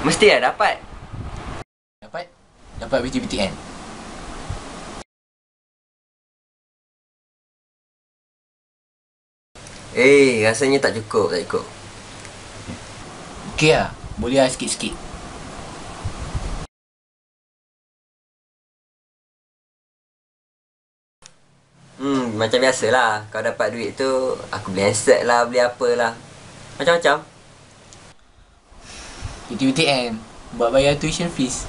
Mesti dah dapat. Dapat? Dapat BTBTN. Eh, rasanya tak cukup, tak cukup. Okey lah. Boleh lah sikit-sikit. Hmm, macam biasalah. Kau dapat duit tu, aku beli handset lah, beli apalah. Macam-macam. BTBTN. Buat bayar tuition fees.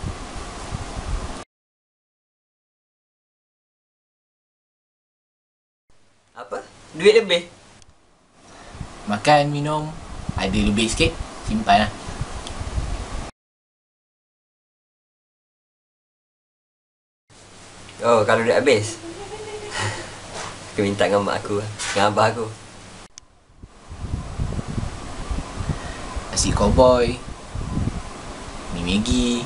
Apa? Duit lebih? Makan, minum. Ada lebih sikit. Simpan lah. Oh, kalau duit habis. aku minta dengan mak aku, dengan abah aku. Nasi cowboy. Mi Maggi.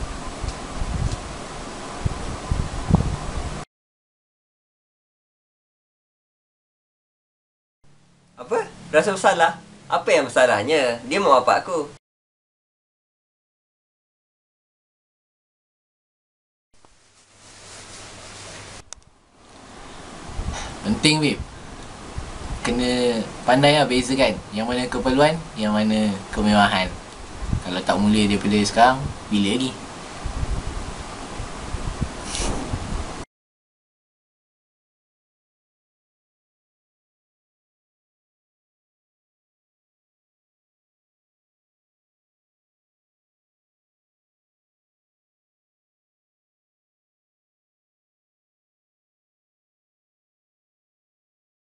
Apa? Rasa bersalah? Apa yang bersalahnya? Dia mak bapak aku. Penting, babe. Kena pandai lah bezakan Yang mana keperluan Yang mana kemewahan Kalau tak mula daripada sekarang Bila lagi